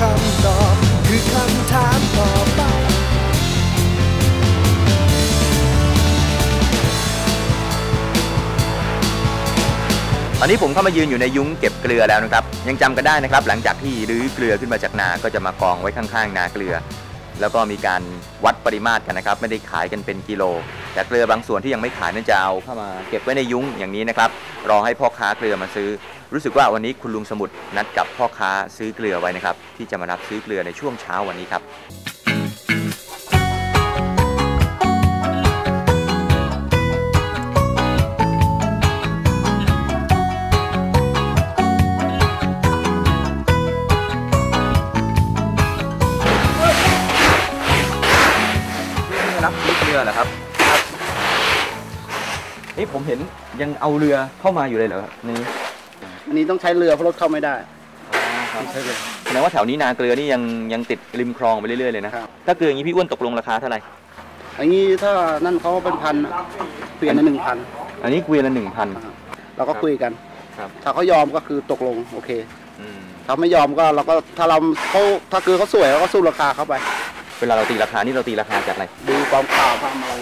คำตอบ คือคำถามต่อไป ตอนนี้ผมเข้ามายืนอยู่ในยุ้งเก็บเกลือแล้วนะครับ ยังจำกันได้นะครับ หลังจากที่รื้อเกลือขึ้นมาจากนา ก็จะมากองไว้ข้างๆ นาเกลือ แล้วก็มีการวัดปริมาตรกันนะครับ ไม่ได้ขายกันเป็นกิโล แต่เกลือบางส่วนที่ยังไม่ขายนั่นจะเอาเข้ามาเก็บไว้ในยุ้งอย่างนี้นะครับ รอให้พ่อค้าเกลือมาซื้อ รู้สึกว่าวันนี้คุณลุงสมุทรนัดกับพ่อค้าซื้อเกลือไว้นะครับ ที่จะมารับซื้อเกลือในช่วงเช้าวันนี้ครับ นี่ผมเห็นยังเอาเรือเข้ามาอยู่เลยเหรอครับนี่อันนี้ต้องใช้เรือเพราะรถเข้าไม่ได้ใช่เลยแสดงว่าแถวนี้นาเกลือนี่ยังยังติดริมคลองไปเรื่อยๆเลยนะครับถ้าเกลืออย่างนี้พี่อ้วนตกลงราคาเท่าไหร่ อันนี้ถ้านั่นเขาเป็นพันอะเปลี่ยนละหนึ่งพัน อันนี้เกวียนละหนึ่งพันเราก็คุยกันครับถ้าเขายอมก็คือตกลงโอเคถ้าไม่ยอมก็เราก็ถ้าเราเขาถ้าคือเขาสวยเราก็สู้ราคาเข้าไป เวลาเราตีราคานี่เราตีราคาจากอะไร ดูความข่าวความอะไร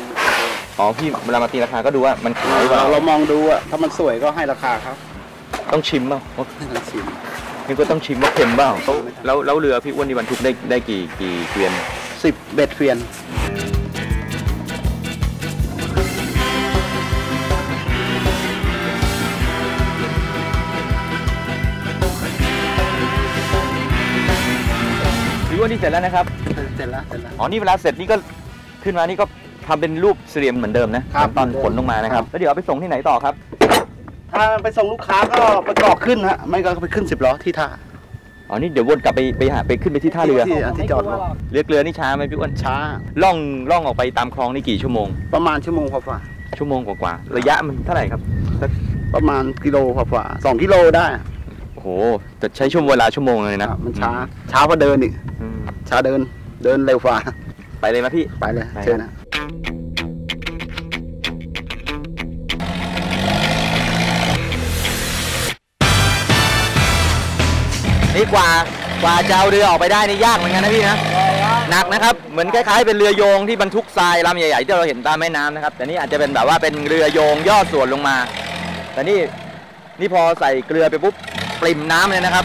อ๋อพี่เวลามาตีราคาก็ดูว่ามันขายหรือเปเราล่าเรามองดูอะถ้ามันสวยก็ให้ราคาครับต้องชิมเปล่าให้ทันชิม นี่ก็ต้องชิมว่าเค็มเปล่าแล้วแล้วเรือพี่อ้วนนี่บรรทุกได้ได้กี่กี่เกวียน สิบเบ็ดเฟียน พี่อ้วนนี่เสร็จแล้วนะครับ เสร็จแล้วเสร็จแล้วอ๋อนี่เวลาเสร็จนี่ก็ขึ้นมานี่ก็ ทำเป็นรูปสี่เหลี่ยมเหมือนเดิมนะครับ ตอนขนลงมานะครับ แล้วเดี๋ยวเอาไปส่งที่ไหนต่อครับ ถ้าไปส่งลูกค้าก็ไปกรอกขึ้นฮะไม่ก็ไปขึ้นสิบล้อที่ท่าอ๋อนี่เดี๋ยววนกลับไปไปหาไปขึ้นไปที่ท่าเรือที่ที่จอดรถเรือเกลือนี่ช้าไหมพี่อ้วนช้าล่องล่องออกไปตามคลองนี่กี่ชั่วโมง ประมาณชั่วโมงกว่าชั่วโมงกว่าๆระยะมันเท่าไหร่ครับสักๆประมาณกิโลกว่าๆสองกิโลได้โอ้โหจะใช้ช่วงเวลาชั่วโมงเลยนะครับมันช้าช้ากว่าเดินอีกอืมช้าเดินเดินเร็วกว่าไปเลยไหมพี่ไปเลยไปครับเชิญนะ นี่กว่ากว่าจะเอาเรือออกไปได้นี่ยากเหมือนกันนะพี่นะหนักนะครับเหมือนคล้ายๆเป็นเรือโยงที่บรรทุกทรายลำใหญ่ๆที่เราเห็นตามแม่น้ำนะครับ แต่นี่อาจจะเป็นแบบว่าเป็นเรือโยงย่อส่วนลงมา แต่นี่นี่พอใส่เกลือไปปุ๊บปริ่มน้ำเลยนะครับ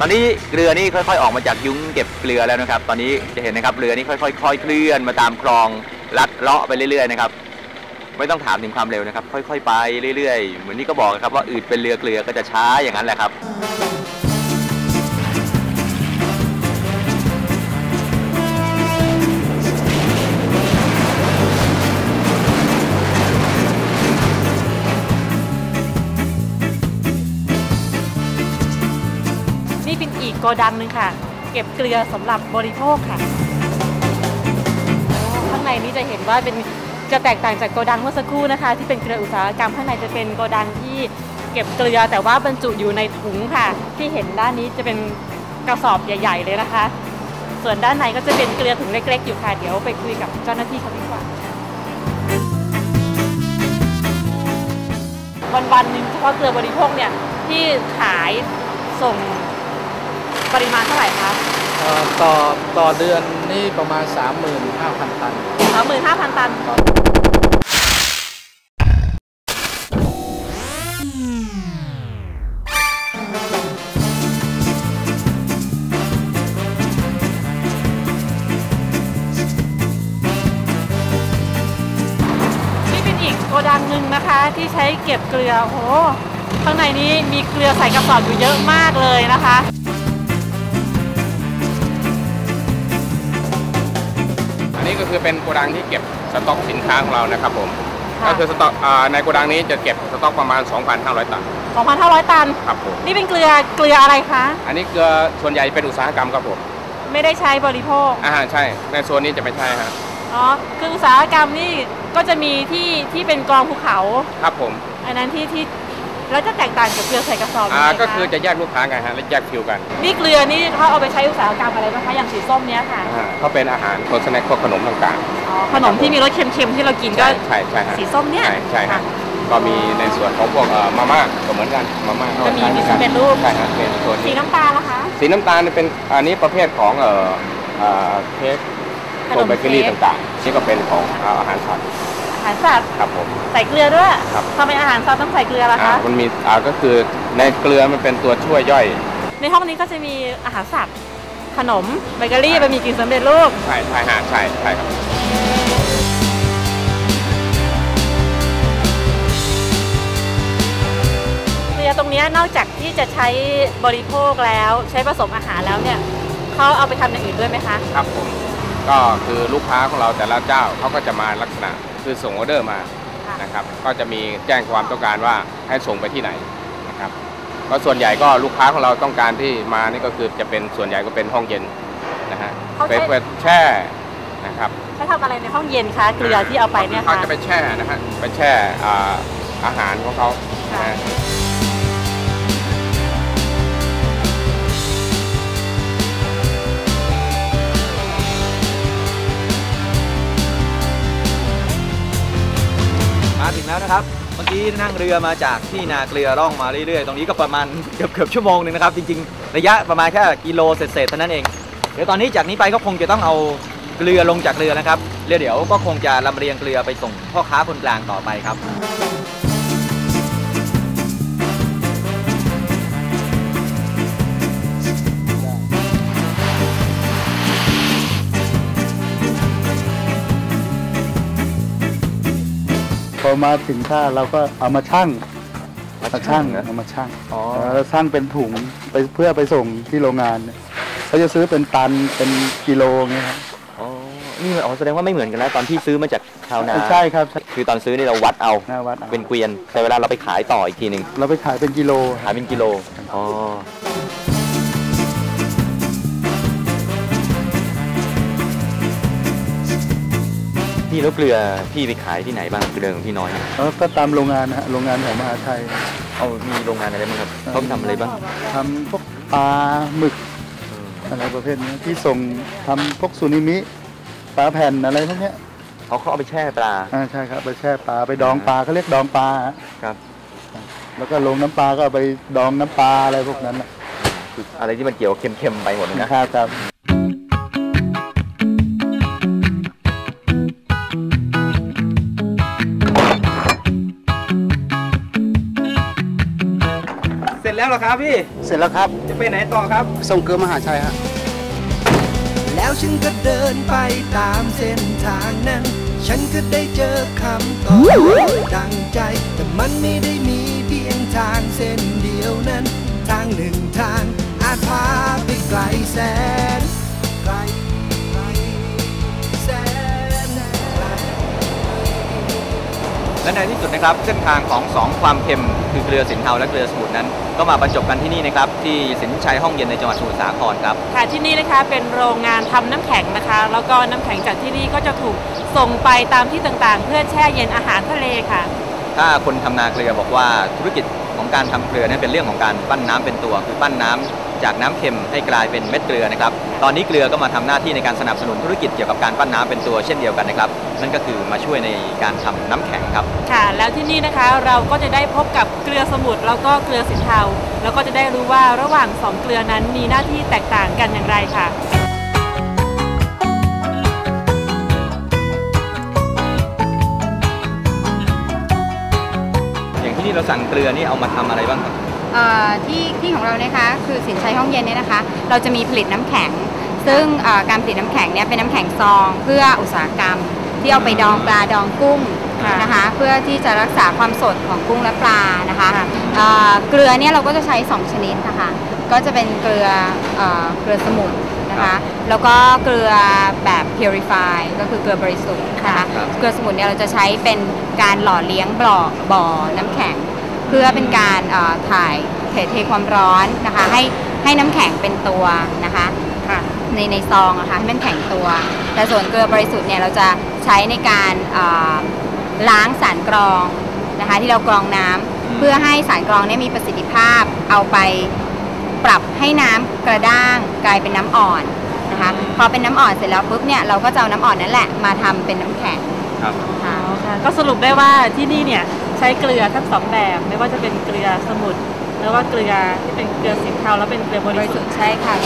ตอนนี้เรือนี่ค่อยๆ ออกมาจากยุ้งเก็บเกลือแล้วนะครับ ตอนนี้จะเห็นนะครับเรือนี่ค่อยๆค่อยๆเคลื่อนมาตามคลองลัดเลาะไปเรื่อยๆนะครับไม่ต้องถามถึงความเร็วนะครับ ค่อยๆ ไปเรื่อยๆ เหมือนที่ก็บอกนะครับว่าอืดเป็นเรือเกลือก็จะช้าอย่างนั้นแหละครับ กโกดังหนึ่งค่ะ เก็บเกลือสำหรับบริโภคค่ะข้างในนี้จะเห็นว่าเป็นจะแตกต่างจากโกดังเมื่อสักครู่นะคะ ที่เป็นเกลืออุตสาหกรรมข้างในจะเป็นโกดังที่เก็บเกลือแต่ว่าบรรจุอยู่ในถุงค่ะ ที่เห็นด้านนี้จะเป็นกระสอบใหญ่ ๆ เลยนะคะ ส่วนด้านในก็จะเป็นเกลือถุงเล็ก ๆ อยู่ค่ะ เดี๋ยวไปคุยกับเจ้าหน้าที่เขาดีกว่าวันวันๆหนึ่งเฉพาะเกลือบริโภคเนี่ยที่ขายส่ง ปริมาณเท่าไหร่คะเอ่อต่อต่อเดือนนี่ประมาณ 35,000 ตันสามหมื่นห้าพันตัน นี่เป็นอีกโกดังหนึ่งนะคะที่ใช้เก็บเกลือ โอ้โหข้างในนี้มีเกลือใส่กระสอบอยู่เยอะมากเลยนะคะ นนี้ก็คือเป็นโกดังที่เก็บสต็อกสินค้าของเรานะครับผมค่ะก็คือสต็อกอ่าในโกดังนี้จะเก็บสต็อกประมาณ 2,500 ตัน 2,500 ตัน ครับผม นี่เป็นเกลือเกลืออะไรคะ อันนี้เกลือส่วนใหญ่เป็นอุตสาหกรรมครับผม ไม่ได้ใช้บริโภคอาหารใช่ ในโซนนี้จะไม่ใช่ฮะอ๋อ คืออุตสาหกรรมนี่ก็จะมีที่ที่เป็นกองภูเขา ครับผม อันนั้นที่ที่ แล้วจะแตกต่างกับเกลือใส่กระสอบอ่ายังไงก็คือคะจะแยกลูกค้าไงฮะและแยกคิวกันนี่เกลือนี่เขาเอาไปใช้อุตสาหกรรมอะไรบ้างคะอย่างสีส้มเนี้ยค่ะอ่าเขาเป็นอาหารโคสแน็คพวกขนมต่างอ๋อขนมที่มีรสเค็มๆที่เรากินก็ ใช่ใช่ใช่ฮะสีส้มเนี่ยใช่ใช่ฮะค่ะก็มีในส่วนของพวกเอ่อมาม่าก็เหมือนกันมาม่าจะมีมีสำเร็จรูป ใช่ฮะเป็นส่วนสีนี้น้ำตาลล่ะคะสีน้ำตาลเนี่ยเป็นอันนี้ประเภทของเอ่อเอ่อเค้กขโคนมเบเกอรี่ค้กต่างๆนี่ก็เป็นของอาหารสัตว์อา หารสัตว์ครับผม ใส่เกลือด้วยครับ ทำไมอาหารสัตว์ต้องใส่เกลือล่ะอ่าคะ มันมีอ่าก็คือในเกลือมันเป็นตัวช่วยย่อย ในห้องนี้ก็จะมีอาหารสัตว์ ขนมเบเกอรี่บะหมี่กึ่งสำเร็จรูป ใช่ใช่ฮะใช่ใช่ครับเกลือตรงเนี้ยนอกจากที่จะใช้บริโภคแล้วใช้ผสมอาหารแล้วเนี่ยเขาเอาไปทำอย่างอื่นด้วยไหมคะ ครับผม ก็คือลูกค้าของเราแต่ละเจ้าเขาก็จะมาลักษณะ คือส่งออเดอร์มาค่ะนะครับ ก็จะมีแจ้งความต้องการว่าให้ส่งไปที่ไหนนะครับก็ส่วนใหญ่ก็ลูกค้าของเราต้องการที่มานี่ก็คือจะเป็นส่วนใหญ่ก็เป็นห้องเย็นนะฮะเขาเป็นใช้เป็นแช่นะครับใช้ทำอะไรในห้องเย็นคะเกลือที่เอาไปเนี่ยเขาค่ะ จะไปแช่นะฮะไปแช่อ่าอาหารของเขานะฮะ แล้วนะครับ เมื่อกี้นั่งเรือมาจากที่นาเกลือร่องมาเรื่อยๆ ตรงนี้ก็ประมาณเกือบเกือบชั่วโมงหนึ่งนะครับ จริงๆ ระยะประมาณแค่กิโลเศษๆเท่านั้นเอง เดี๋ยวตอนนี้จากนี้ไปก็คงจะต้องเอาเกลือลงจากเรือนะครับเรือเดี๋ยวก็คงจะลำเลียงเกลือไปส่งพ่อค้าคนกลางต่อไปครับ อมาถึงท่าเราก็เอามาชั่งมาชั่งเหรอเอามาชั่งอ๋อแล้วชั่งเป็นถุงไปเพื่อไปส่งที่โรงงานเนี่ยเขาจะซื้อเป็นตันเป็นกิโลเงี้ยครับอ๋อนี่อ๋อแสดงว่าไม่เหมือนกันแล้วตอนที่ซื้อมาจากชาวนาใช่ครับ คือตอนซื้อนี่เราวัดเอาหน้าวัดอาเป็นเกวียนแต่เวลาเราไปขายต่ออีกทีหนึ่งเราไปขายเป็นกิโลขายเป็นกิโลอ๋อ พี่แล้วเกลือพี่ไปขายที่ไหนบ้างเกลือของพี่น้อยเนี่ยแล้วก็ตามโรงงานนะฮะโรงงานแถวมหาชัยเอามีโรงงานอะไรบ้างครับเขาทำอะไรบ้างทำพวกปลาหมึกอะไรประเภทนี้ที่ส่งทำพวกซูนิมิปลาแผ่นอะไรพวกเนี้ยเขาเขาเอาไปแช่ปลาอ่าใช่ครับไปแช่ปลาไปดองปลาเขาเรียกดองปลาฮะครับ แล้วก็ลงน้ำปลาก็เอาไปดองน้ำปลาอะไรพวกนั้นน่ะคืออะไรที่มันเกี่ยวเค็มๆไปหมดเลยนะ นะครับครับ แล้วเหรอครับพี่ เสร็จแล้วครับ จะไปไหนต่อครับ ส่งเกลือมหาชัยฮะแล้วฉันก็เดินไปตามเส้นทางนั้น ฉันก็ได้เจอคำตอบดังใจ แต่มันไม่ได้มีเพียงทางเส้นเดียวนั้น ทางหนึ่งทางอาจพาไปไกลแสน และในที่สุดนะครับเส้นทางของสองความเค็มคือเกลือสินเทาและเกลือสมุทรนั้น ก็มาบรรจบกันที่นี่นะครับที่สินชัยห้องเย็นในจังหวัดสมุทรสาครครับค่ะที่นี่นะคะเป็นโรงงานทำน้ำแข็งนะคะ แล้วก็น้ำแข็งจากที่นี่ก็จะถูกส่งไปตามที่ต่างๆ เพื่อแช่เย็นอาหารทะเลค่ะ ถ้าคนทำนาเกลือบอกว่าธุรกิจของการทำเกลือนั้นเป็นเรื่องของการปั้นน้ำเป็นตัว คือปั้นน้ำ จากน้ำเค็มให้กลายเป็นเม็ดเกลือนะครับ ตอนนี้เกลือก็มาทำหน้าที่ในการสนับสนุนธุรกิจเกี่ยวกับการปั้นน้ำเป็นตัวเช่นเดียวกันนะครับ นั่นก็คือมาช่วยในการทำน้ำแข็งครับ ค่ะ แล้วที่นี่นะคะเราก็จะได้พบกับเกลือสมุทรแล้วก็เกลือสินเทา แล้วก็จะได้รู้ว่าระหว่างสองเกลือนั้นมีหน้าที่แตกต่างกันอย่างไรค่ะอย่างที่นี่เราสั่งเกลือนี่เอามาทำอะไรบ้างครับเอ่อ ที่ที่ของเรานะคะคือสินชัยห้องเย็นเนี่ยนะคะ เราจะมีผลิตน้ำแข็ง ซึ่งเอ่อการผลิตน้ำแข็งเนี่ยเป็นน้ำแข็งซองเพื่ออุตสาหกรรม ที่เอาไปดองปลาดองกุ้งค่ะนะคะ เพื่อที่จะรักษาความสดของกุ้งและปลานะคะค่ะเอ่อเกลือเนี่ยเราก็จะใช้ 2 ชนิดนะคะ ก็จะเป็นเกลือเอ่อเกลือสมุนนะครัคะบแล้วก็เกลือแบบ purify ก็คือเกลือบริสุทธิ์นะคะครับเกลือสมุนเนี่ยเราจะใช้เป็นการหล่อเลี้ยงบ่อบ่อน้ำแข็ง เพื่อเป็นการเอ่อถ่ายเทเทความร้อนนะคะ ให้ให้น้ำแข็งเป็นตัวนะคะค่ะในในซองอะค่ะให้มันแข็งตัว แต่ส่วนเกลือบริสุทธิ์เนี่ยเราจะใช้ในการเอ่อล้างสารกรองนะคะที่เรากรองน้ำเพื่อให้สารกรองเนี่ยมีประสิทธิภาพเอาไปปรับให้น้ำกระด้างกลายเป็นน้ำอ่อนนะคะพอเป็นน้ำอ่อนเสร็จแล้วปุ๊บเนี่ยเราก็จะเอาน้ำอ่อนนั่นแหละมาทำเป็นน้ำแข็งครับค่ะอ๋อค่ะก็สรุปได้ว่าที่นี่เนี่ย ใช้เกลือทั้งสองแบบ ไม่ว่าจะเป็นเกลือสมุทรแล้วก็เกลือที่เป็นเกลือสีเทาแล้วเป็นเกลือบบริริสุสุททธิ์ธิ์ใช่ค่ะ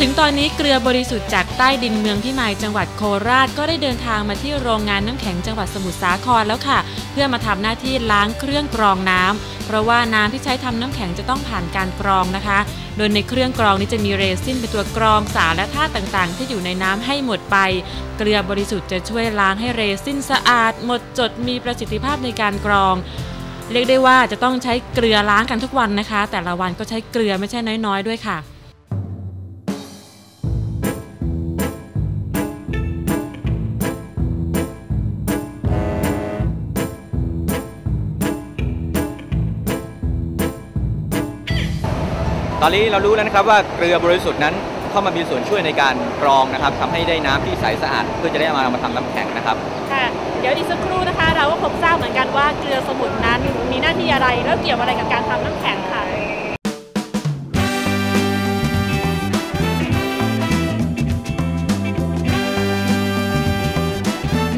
ถึงตอนนี้เกลือบริสุทธิ์จากใต้ดินเมืองพิมายจังหวัดโคราชก็ได้เดินทางมาที่โรงงานน้ำแข็งจังหวัดสมุทรสาครแล้วค่ะ เพื่อมาทำหน้าที่ล้างเครื่องกรองน้ำ เพราะว่าน้ำที่ใช้ทำน้ำแข็งจะต้องผ่านการกรองนะคะ โดยในเครื่องกรองนี้จะมีเรซินเป็นตัวกรองสารและธาตุต่างๆ ที่อยู่ในน้ำให้หมดไป เกลือบริสุทธิ์จะช่วยล้างให้เรซินสะอาด หมดจดมีประสิทธิภาพในการกรองเรียกได้ว่าจะต้องใช้เกลือล้างกันทุกวันนะคะ แต่ละวันก็ใช้เกลือไม่ใช่น้อยๆ ด้วยค่ะ ตอนนี้เรารู้แล้วนะครับว่าเกลือบริสุทธิ์นั้นเข้ามามีส่วนช่วยในการกรองนะครับทำให้ได้น้ำที่ใสสะอาดเพื่อจะได้เอามามาทำน้ำแข็งนะครับ ค่ะ เดี๋ยวอีกสักครู่นะคะ เราก็คงทราบเหมือนกันว่าเกลือสมุนนั้นมีหน้าที่อะไรแล้วเกี่ยวอะไรกับการทำน้ำแข็งค่ะ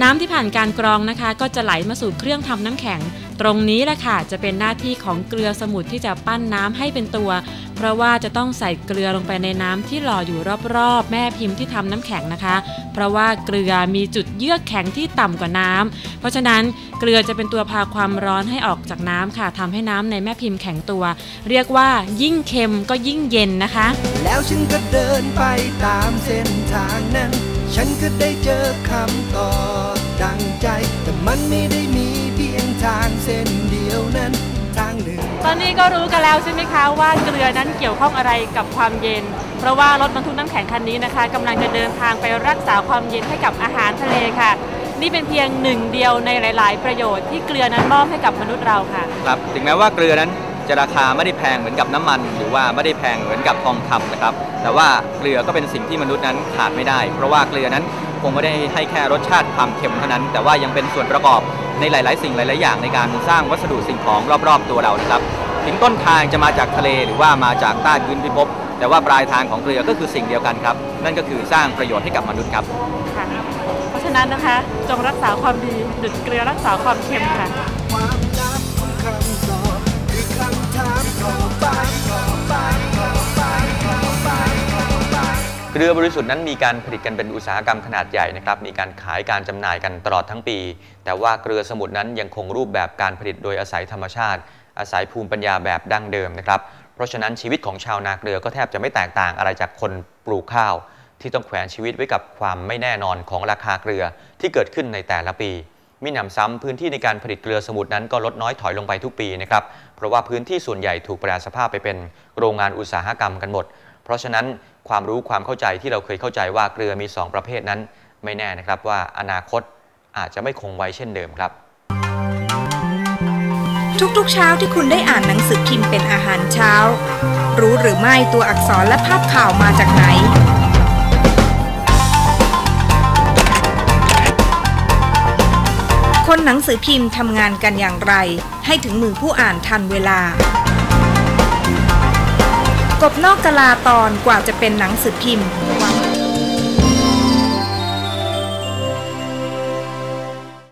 น้ำที่ผ่านการกรองนะคะ ก็จะไหลมาสู่เครื่องทำน้ำแข็ง ตรงนี้แหละค่ะจะเป็นหน้าที่ของเกลือสมุทรที่จะปั้นน้ำให้เป็นตัว เพราะว่าจะต้องใส่เกลือลงไปในน้ำที่หล่ออยู่รอบๆ แม่พิมพ์ที่ทำน้ำแข็งนะคะ เพราะว่าเกลือมีจุดเยือกแข็งที่ต่ำกว่าน้ำเพราะฉะนั้นเกลือจะเป็นตัวพาความร้อนให้ออกจากน้ำค่ะทำให้น้ำในแม่พิมพ์แข็งตัว เรียกว่ายิ่งเค็มก็ยิ่งเย็นนะคะ แล้วฉันก็เดินไปตามเส้นทางนั้น ฉันก็ได้เจอคำตอบดังใจ แต่มันไม่ได้มี ทางเส้นเดียวนั้นทางหนึ่ง ตอนนี้ก็รู้กันแล้วใช่ไหมคะว่าเกลือนั้นเกี่ยวข้องอะไรกับความเย็น เพราะว่ารถบรรทุกน้ำแข็งคันนี้นะคะกำลังจะเดินทางไปรักษาความเย็นให้กับอาหารทะเลค่ะ นี่เป็นเพียงหนึ่งเดียวในหลาย ๆ ประโยชน์ที่เกลือนั้นมอบให้กับมนุษย์เราค่ะ ครับถึงแม้ว่าเกลือนั้นจะราคาไม่ได้แพงเหมือนกับน้ำมัน หรือว่าไม่ได้แพงเหมือนกับทองคำนะครับแต่ว่าเกลือก็เป็นสิ่งที่มนุษย์นั้นขาดไม่ได้ เพราะว่าเกลือนั้น คงไม่ได้ให้แค่รสชาติความเค็มเท่านั้น แต่ว่ายังเป็นส่วนประกอบในหลาย ๆ สิ่งหลาย ๆ อย่างในการสร้างวัสดุสิ่งของรอบ ๆ ตัวเรานะครับถึงต้นทางจะมาจากทะเลหรือว่ามาจากใต้พื้นพิภพแต่ว่าปลายทางของเกลือก็คือสิ่งเดียวกันครับ นั่นก็คือสร้างประโยชน์ให้กับมนุษย์ครับค่ะเพราะฉะนั้นนะคะจงรักษาความดีดุดเกลือรักษาความเค็มค่ะ เกลือบริสุทธิ์นั้นมีการผลิตกันเป็นอุตสาหกรรมขนาดใหญ่นะครับ มีการขายการจำหน่ายกันตลอดทั้งปี แต่ว่าเกลือสมุทรนั้นยังคงรูปแบบการผลิตโดยอาศัยธรรมชาติ อาศัยภูมิปัญญาแบบดั้งเดิมนะครับ เพราะฉะนั้นชีวิตของชาวนาเกลือก็แทบจะไม่แตกต่างอะไรจากคนปลูกข้าว ที่ต้องแขวนชีวิตไว้กับความไม่แน่นอนของราคาเกลือที่เกิดขึ้นในแต่ละปี มีหนำซ้ำพื้นที่ในการผลิตเกลือสมุทรนั้นก็ลดน้อยถอยลงไปทุกปีนะครับ เพราะว่าพื้นที่ส่วนใหญ่ถูกแปรสภาพไปเป็นโรงงานอุตสาหกรรมกันหมด เพราะฉะนั้น ความรู้ความเข้าใจที่เราเคยเข้าใจว่าเกลือมี 2 ประเภทนั้น ไม่แน่นะครับว่าอนาคตอาจจะไม่คงไว้เช่นเดิมครับ ทุกๆเช้าที่คุณได้อ่านหนังสือพิมพ์เป็นอาหารเช้า รู้หรือไม่ตัวอักษรและภาพข่าวมาจากไหนคนหนังสือพิมพ์ทำงานกันอย่างไร ให้ถึงมือผู้อ่านทันเวลา กบนอกกะลาตอนกว่าจะเป็นหนังสือพิมพ์